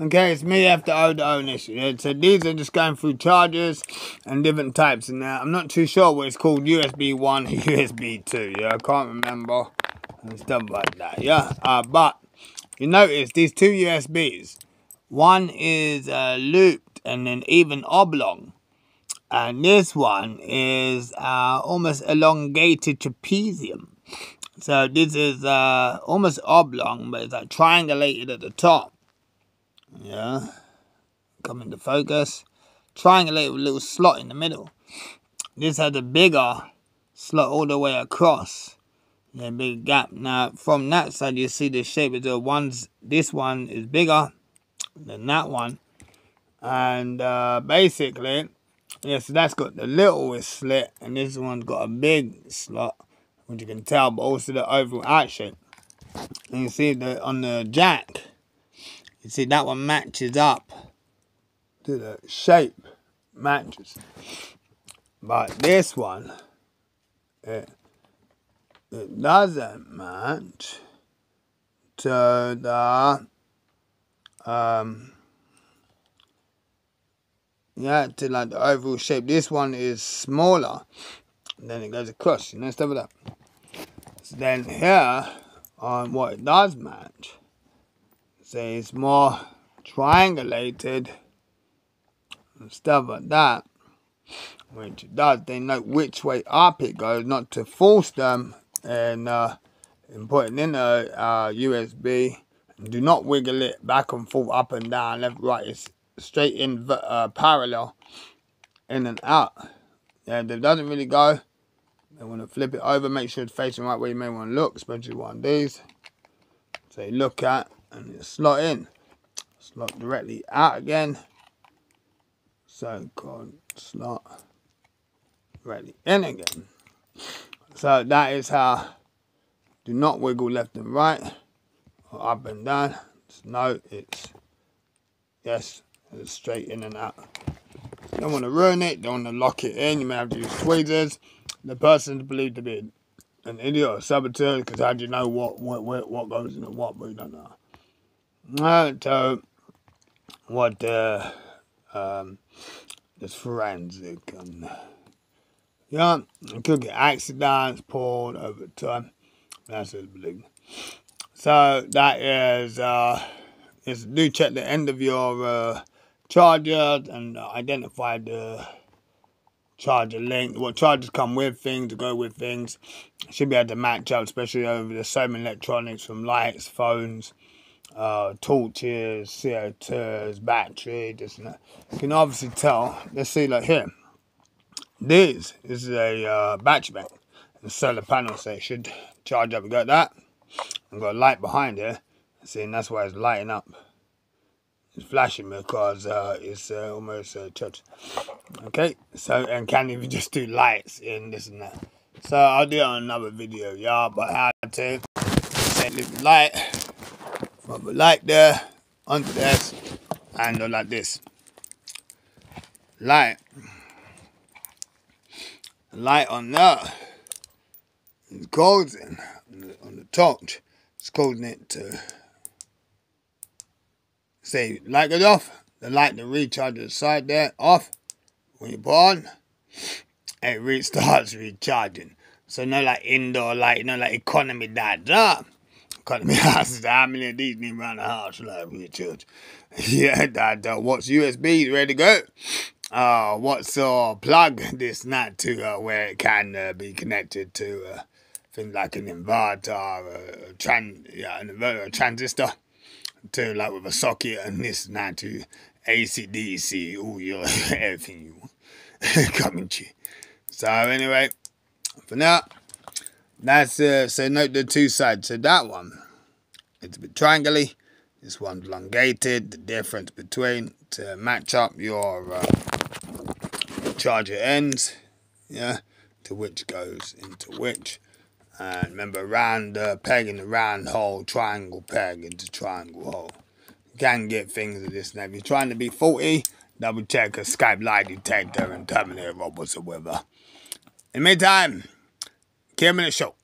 Okay, it's me after O the issue. So these are just going through chargers and different types. And uh, I'm not too sure what it's called USB 1 USB 2. Yeah, I can't remember and stuff like that. Yeah, uh, but you notice these two USBs. One is uh, looped and then even oblong. And this one is uh, almost elongated trapezium. So this is uh, almost oblong, but it's like triangulated at the top. Yeah. Come into focus. Triangulate with a little slot in the middle. This has a bigger slot all the way across. A big gap. Now, from that side, you see the shape of the ones. This one is bigger than that one. And uh, basically, yeah, so that's got the littlest slit, and this one's got a big slot, which you can tell, but also the overall out shape. And you see that on the jack, you see that one matches up to the shape matches. But this one, it, it doesn't match to the um yeah to like the overall shape. This one is smaller. Then it goes across, you know, stuff like that. So then here on what it does match say it's more triangulated and stuff like that, which it does, they know which way up it goes, not to force them and, uh, and put it in a uh, USB. Do not wiggle it back and forth, up and down, left, right. It's straight in uh, parallel, in and out. And if it doesn't really go, they want to flip it over, make sure it's facing right where you may want to look, especially one of these. So look at and slot in. Slot directly out again. So called slot directly in again. So that is how do not wiggle left and right or up and down. No, it's yes, it's straight in and out. Don't want to ruin it, don't want to lock it in. You may have to use tweezers. The person is believed to be an idiot or saboteur because how do you know what what what goes in and what? We don't know. Uh, what uh, um, this forensic and yeah, it could get accidents pulled over time. That's his belief. So that is uh, is do check the end of your uh, charger and identify the charger length. What chargers come with things to go with things. Should be able to match up, especially over the same electronics from lights, phones uh, torches, CO2s, battery, this and that. You can obviously tell, let's see like here. This is a uh, battery bank. The solar panel so it should charge up. We got that. I've got a light behind here. See, and that's why it's lighting up. It's flashing because uh, it's uh, almost uh, charged. Okay, so and can even just do lights in this and that. So I'll do it on another video, y'all. But how to light from the light there onto this and like this. Light. Light on that is causing on the, on the torch. It's causing it to say light it off. The light to recharge the side there off. When you put on, it restarts recharging. So no like indoor light, no like economy dies up cutting me houses. How many of these need around the house like we church? Yeah, that uh, what's USB ready to go? Uh, what's uh plug this not to uh, where it can uh, be connected to uh, things like an inverter, uh, a tran yeah, an inverter, a transistor, to like with a socket and this not to AC DC. Oh, yeah, everything you want coming to. You. So anyway, for now. That's uh, so note the two sides. So that one, it's a bit triangly. This one's elongated. The difference between to match up your uh, charger ends, yeah, to which goes into which. And remember, round uh, peg in the round hole, triangle peg into triangle hole. You can get things of this now. If you're trying to be 40, double check a Skype lie detector and terminate robots or whatever. In the meantime, In the show.